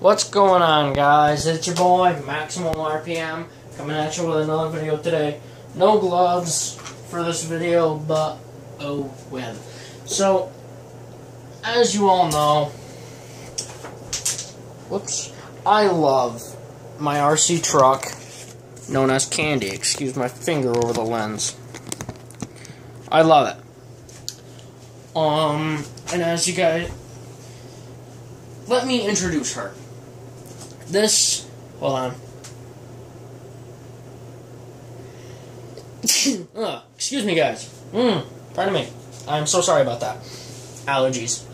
What's going on, guys? It's your boy, Maximum RPM, coming at you with another video today. No gloves for this video, but oh well. So, as you all know, whoops, I love my RC truck, known as Candy. Excuse my finger over the lens. I love it. Um, and as you guys, let me introduce her. This, hold on. Ugh, excuse me, guys. Mmm, pardon me. I'm so sorry about that. Allergies.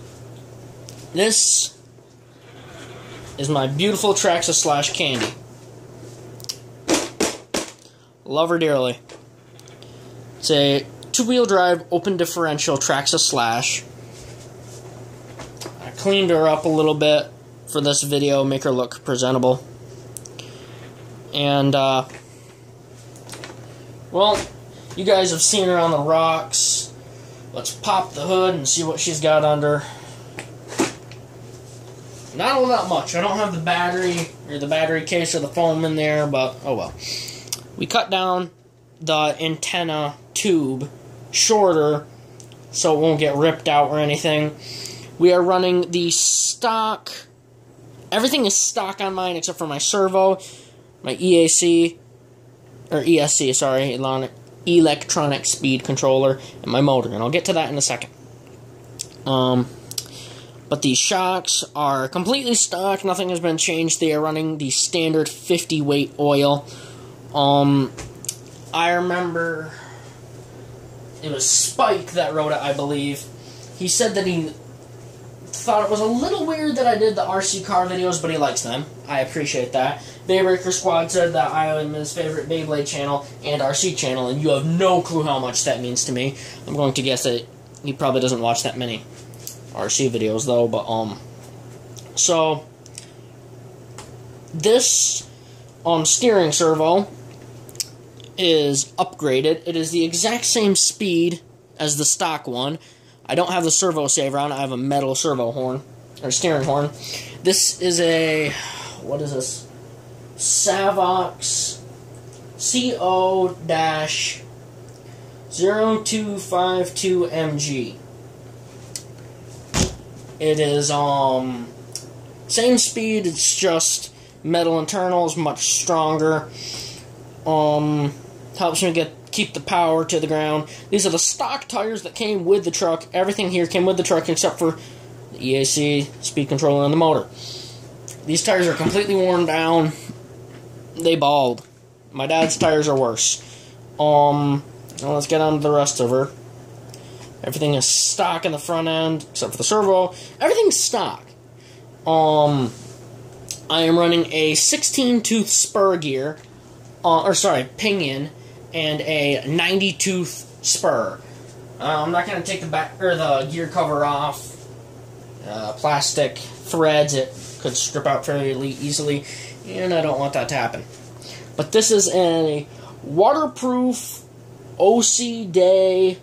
This is my beautiful Traxxas slash candy. Love her dearly. It's a two-wheel drive open differential Traxxas slash. I cleaned her up a little bit for this video, make her look presentable. And, uh, well, you guys have seen her on the rocks. Let's pop the hood and see what she's got under. Not all that much. I don't have the battery or the battery case or the foam in there, but oh well. We cut down the antenna tube shorter so it won't get ripped out or anything. We are running the stock Everything is stock on mine except for my servo, my EAC, or ESC, sorry, electronic speed controller, and my motor. And I'll get to that in a second. Um, but these shocks are completely stock. Nothing has been changed. They are running the standard 50 weight oil. Um, I remember it was Spike that wrote it, I believe. He said that he thought it was a little weird that I did the RC car videos, but he likes them. I appreciate that. Baybreaker Squad said that I am his favorite Beyblade channel and RC channel, and you have no clue how much that means to me. I'm going to guess that he probably doesn't watch that many RC videos, though, but, um, so, this, um, steering servo is upgraded. It is the exact same speed as the stock one, I don't have the servo saver on. I have a metal servo horn or steering horn. This is a what is this? Savox CO dash 0252 MG. It is um same speed, it's just metal internals, much stronger. Um helps me get keep the power to the ground. These are the stock tires that came with the truck. Everything here came with the truck except for the EAC, speed controller, and the motor. These tires are completely worn down. They bald. My dad's tires are worse. Um, let's get on to the rest of her. Everything is stock in the front end, except for the servo. Everything's stock. Um, I am running a 16 tooth spur gear, uh, or sorry, pinion and a 90 tooth spur. Uh, I'm not going to take the back or the gear cover off. Uh, plastic threads it could strip out fairly easily, and I don't want that to happen. But this is a waterproof OC Day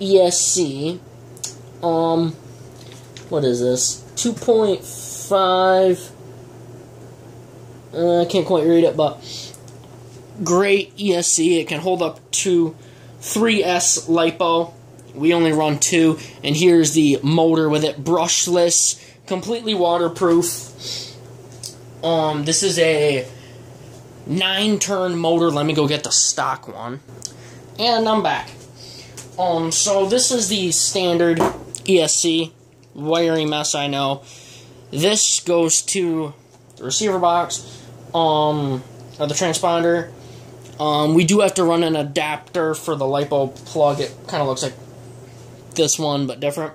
ESC. Um, what is this? 2.5. Uh, I can't quite read it, but great ESC. It can hold up to 3S LiPo. We only run two, and here's the motor with it, brushless, completely waterproof. Um, this is a nine-turn motor. Let me go get the stock one, and I'm back. Um, so this is the standard ESC wiring mess. I know. This goes to the receiver box, um, or the transponder. Um, we do have to run an adapter for the LiPo plug. It kind of looks like this one, but different.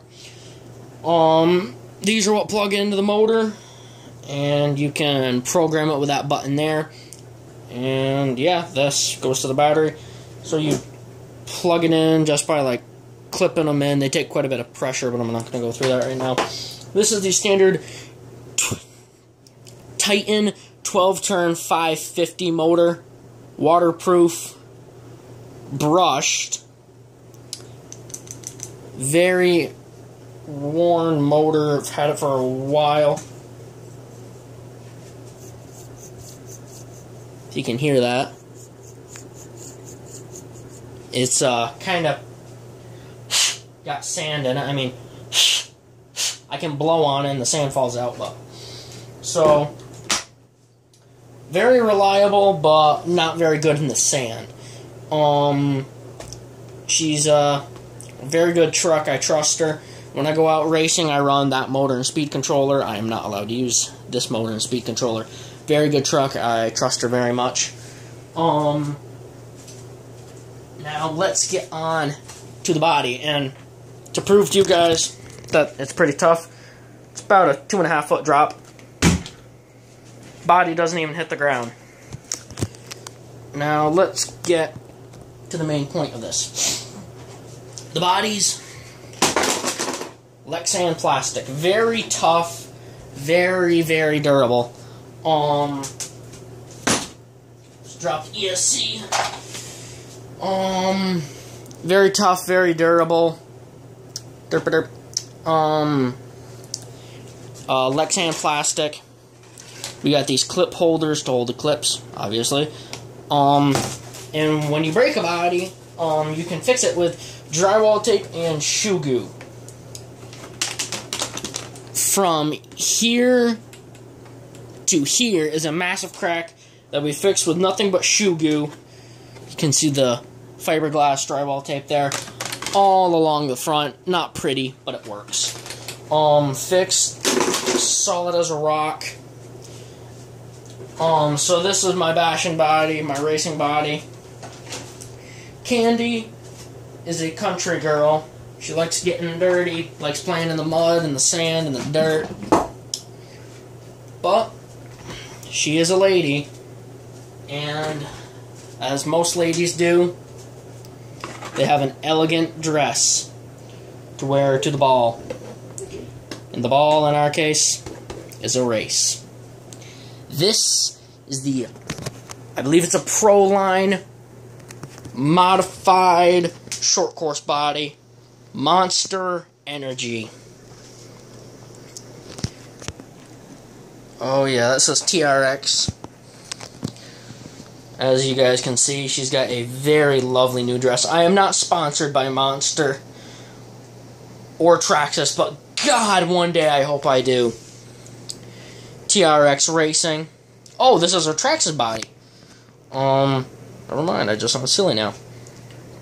Um, these are what plug into the motor, and you can program it with that button there. And yeah, this goes to the battery. So you plug it in just by like clipping them in. They take quite a bit of pressure, but I'm not going to go through that right now. This is the standard Titan 12 turn 550 motor waterproof, brushed, very worn motor. I've had it for a while. If you can hear that. It's uh kind of got sand in it. I mean, I can blow on it and the sand falls out, but so very reliable, but not very good in the sand. Um, she's a very good truck. I trust her. When I go out racing, I run that motor and speed controller. I am not allowed to use this motor and speed controller. Very good truck. I trust her very much. Um, now let's get on to the body and to prove to you guys that it's pretty tough. It's about a two and a half foot drop. Body doesn't even hit the ground. Now let's get to the main point of this. The body's Lexan plastic. Very tough, very, very durable. Um, let's drop ESC. Um, very tough, very durable. Derp derp. Um, uh, Lexan plastic. We got these clip holders to hold the clips, obviously. Um, and when you break a body, um, you can fix it with drywall tape and shoe goo. From here to here is a massive crack that we fixed with nothing but shoe goo. You can see the fiberglass drywall tape there all along the front. Not pretty, but it works. Um, fixed, solid as a rock. Um, so this is my bashing body, my racing body. Candy is a country girl. She likes getting dirty, likes playing in the mud and the sand and the dirt. But she is a lady, and as most ladies do, they have an elegant dress to wear to the ball. And the ball, in our case, is a race. This is the, I believe it's a Pro Line modified short course body, Monster Energy. Oh yeah, that says TRX. As you guys can see, she's got a very lovely new dress. I am not sponsored by Monster or Traxxas, but God, one day I hope I do. TRX Racing. Oh, this is her Traxxas body. Um, never mind, I just sound silly now.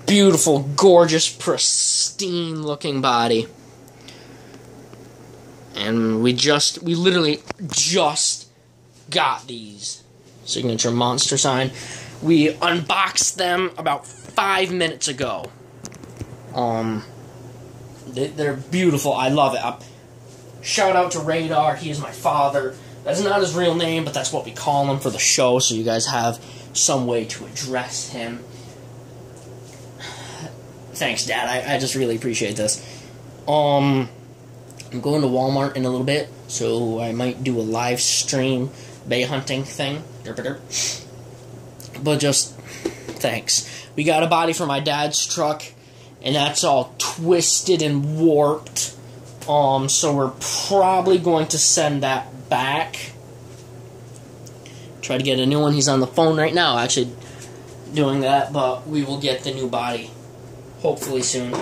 Beautiful, gorgeous, pristine looking body. And we just, we literally just got these signature monster sign. We unboxed them about five minutes ago. Um, they, are beautiful. I love it. I, shout out to Radar. He is my father. That's not his real name, but that's what we call him for the show, so you guys have some way to address him. Thanks, Dad. I, I just really appreciate this. Um, I'm going to Walmart in a little bit, so I might do a live stream bay hunting thing. But just thanks. We got a body for my dad's truck, and that's all twisted and warped. Um, so we're probably going to send that back. Try to get a new one. He's on the phone right now, actually doing that, but we will get the new body hopefully soon.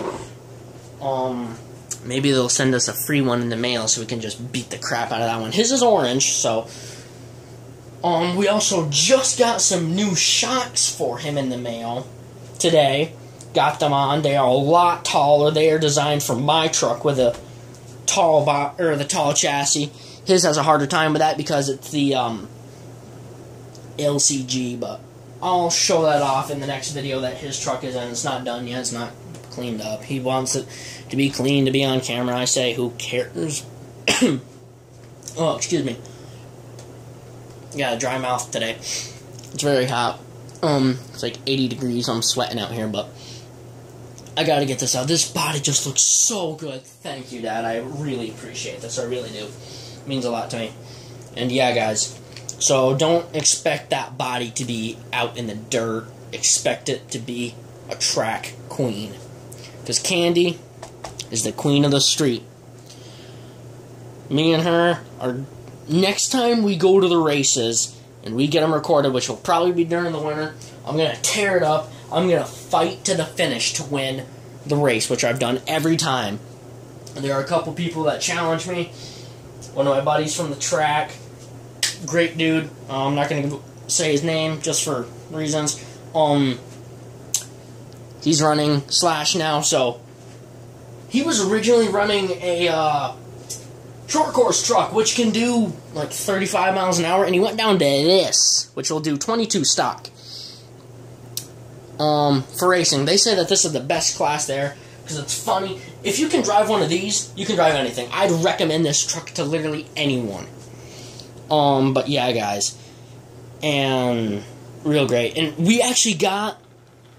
Um, maybe they'll send us a free one in the mail so we can just beat the crap out of that one. His is orange, so. Um, we also just got some new shocks for him in the mail today. Got them on. They are a lot taller. They are designed for my truck with a tall bo- or the tall chassis. His has a harder time with that because it's the um, LCG, but I'll show that off in the next video that his truck is in. It's not done yet. It's not cleaned up. He wants it to be clean, to be on camera. I say, who cares? oh, excuse me. Got a dry mouth today. It's very hot. Um, it's like 80 degrees. I'm sweating out here, but I gotta get this out. This body just looks so good. Thank you, Dad. I really appreciate this. I really do. Means a lot to me. And yeah, guys, so don't expect that body to be out in the dirt. Expect it to be a track queen. Because Candy is the queen of the street. Me and her are. Next time we go to the races, and we get them recorded, which will probably be during the winter, I'm going to tear it up. I'm going to fight to the finish to win the race, which I've done every time. And there are a couple people that challenge me. One of my buddies from the track, great dude. Uh, I'm not going to say his name just for reasons. Um, he's running Slash now, so he was originally running a uh, short course truck, which can do like 35 miles an hour, and he went down to this, which will do 22 stock. Um, for racing, they say that this is the best class there because it's funny. If you can drive one of these, you can drive anything. I'd recommend this truck to literally anyone. Um, but yeah, guys, and real great. And we actually got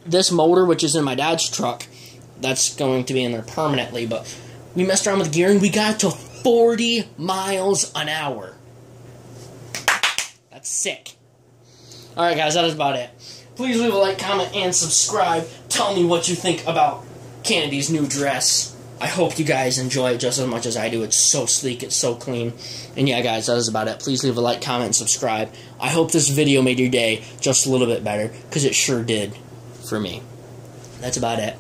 this motor, which is in my dad's truck. That's going to be in there permanently, but we messed around with gearing. We got to 40 miles an hour. That's sick. Alright, guys, that is about it. Please leave a like, comment, and subscribe. Tell me what you think about Candy's new dress. I hope you guys enjoy it just as much as I do. It's so sleek, it's so clean. And yeah, guys, that is about it. Please leave a like, comment, and subscribe. I hope this video made your day just a little bit better, because it sure did for me. That's about it.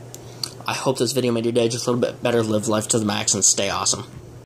I hope this video made your day just a little bit better. Live life to the max and stay awesome.